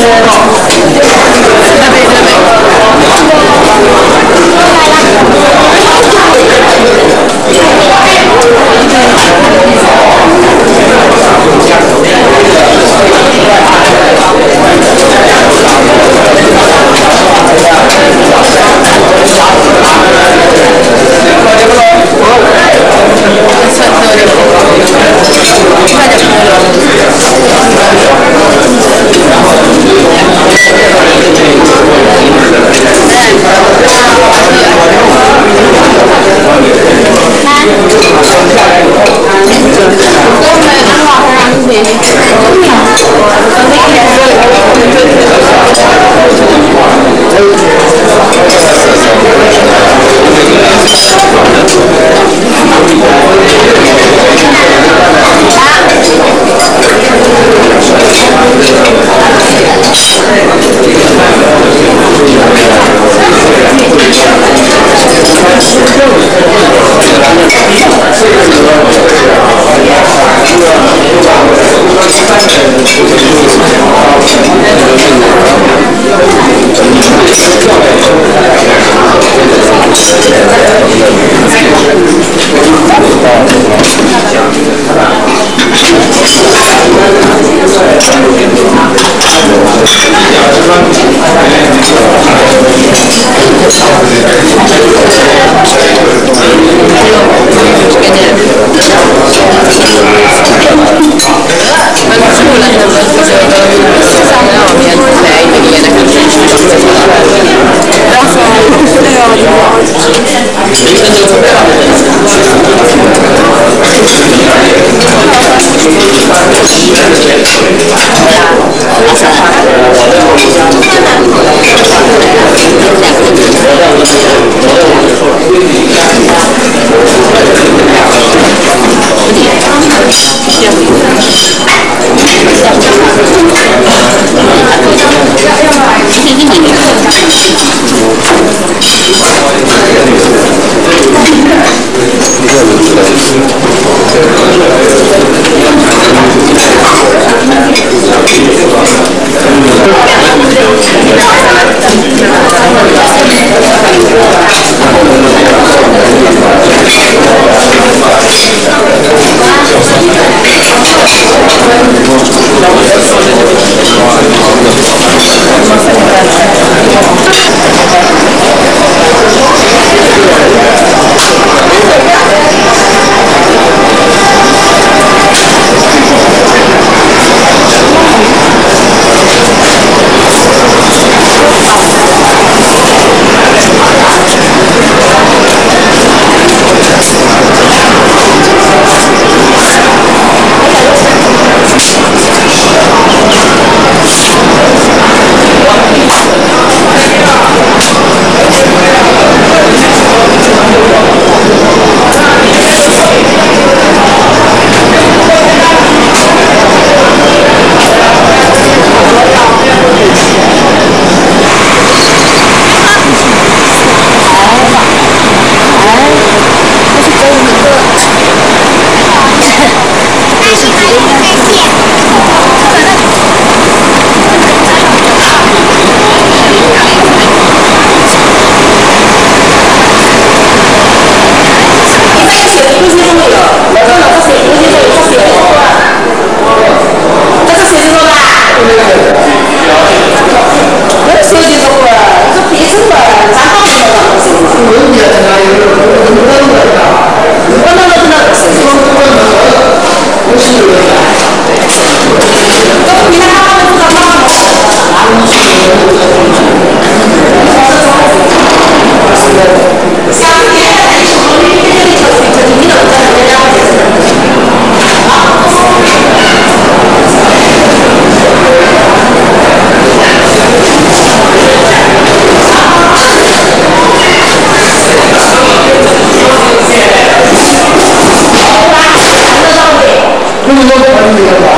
Mua. 四点，下午三点，下午。only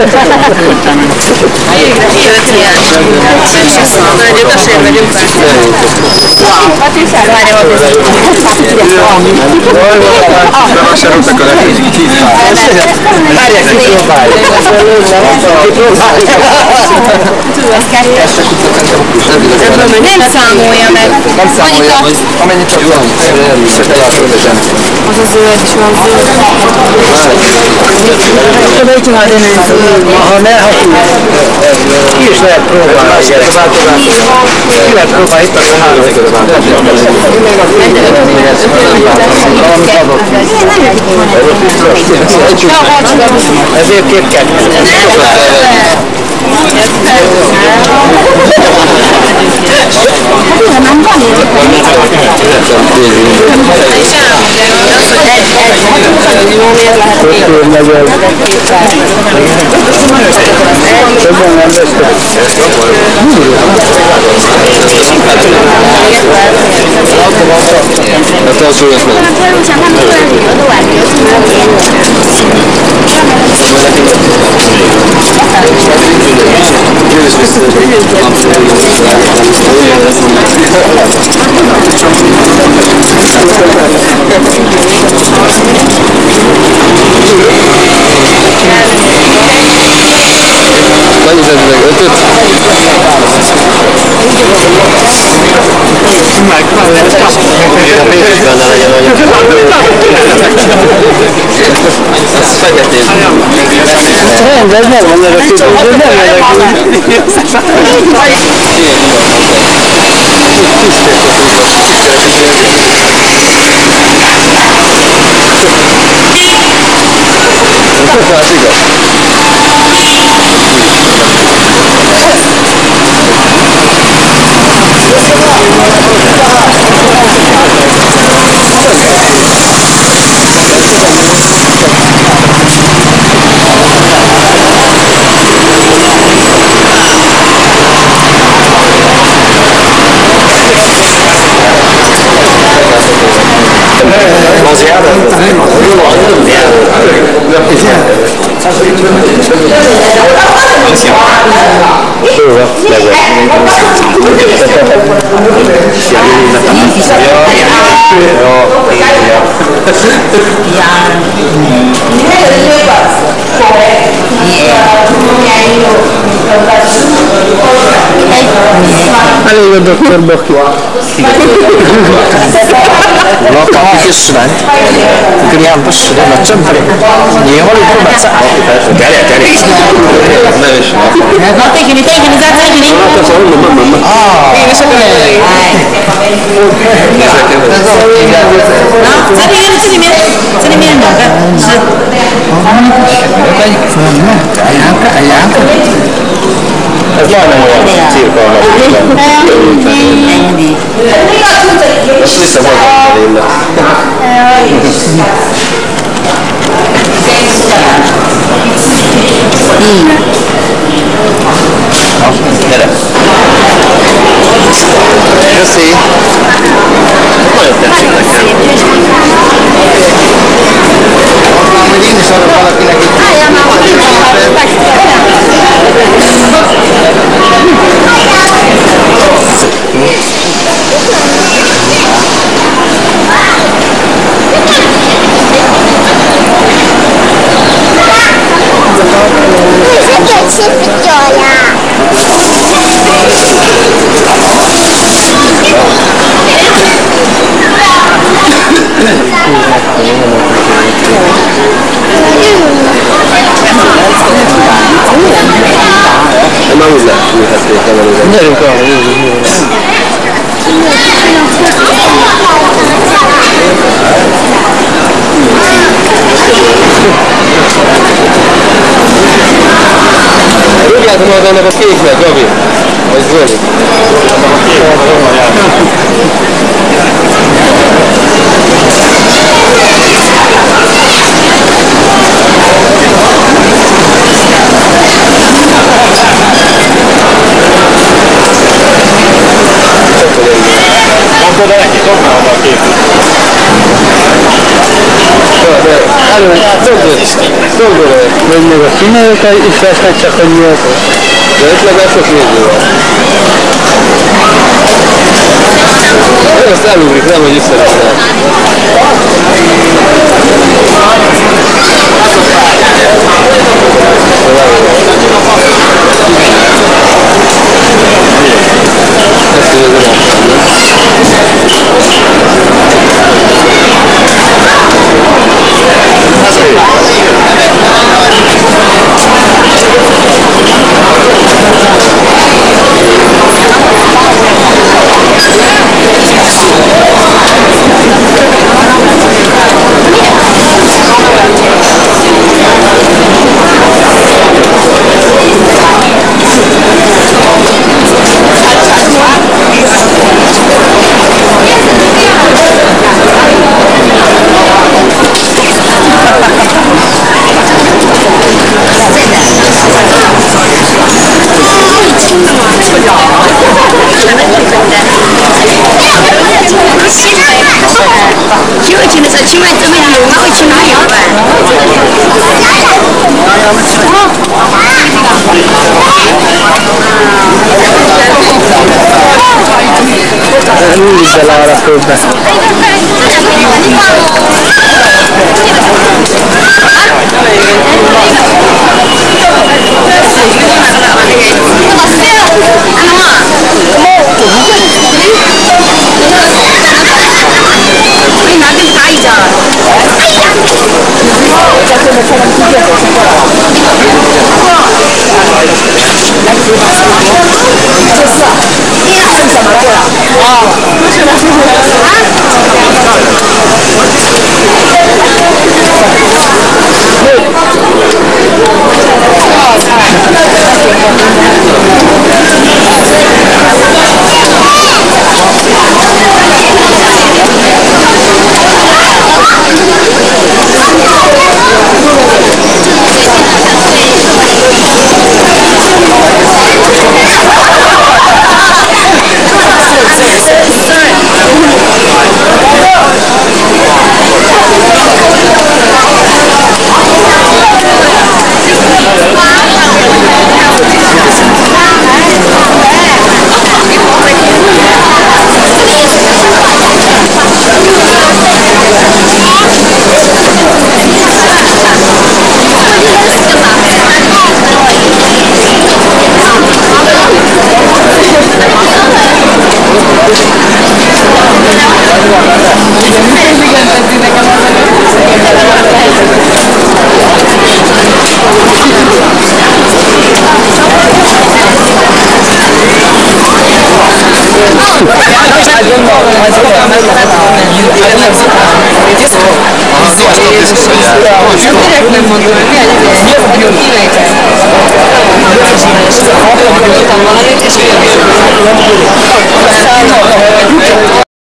Gracias. 接下来我就是。Lasciato con la fisica. Aria che tu fai? Nem számolja meg. Nem számolja, amennyit csak van. Az a zöld és az Ha ne, ha ki is lehet próbálni. Ki lehet próbálni itt a három. Ezért két kettő. Senden anlaştık. Hata söyletmedim. Thank you. Annyi meg ötöt. Benne legyen, ez feketén. Ez nem van tudom, de nem Ez igaz. 是不是？来来，哎，我刚刚 不这也是结婚了？对呀，对呀，对呀，你还有一个儿子。Allee, je dokter Bochtwa. Lokal khusus kan? Bukan kampus, sudah macam pre. Ya? Dia mau itu baca. Dari, dari. Ah, ini sudah. 这里面这里面这里面两个是。嗯。好，来。You see. Nagyon tetszik nekem. Hogy én is adok valakinek itt. Nem 了一个，我有一个。有点他妈的那个电线掉饼，我这里。嗯 Zoli. Várj, Dolgolj, Vagy meg a színelők is lesznek csak annyiak. de itt legalább néző van. Azt elugrik, nem, hogy visszaviszel. Tényleg megmondom, hogy mi a legjobb kívánság. Hallottam valamit, és olyan.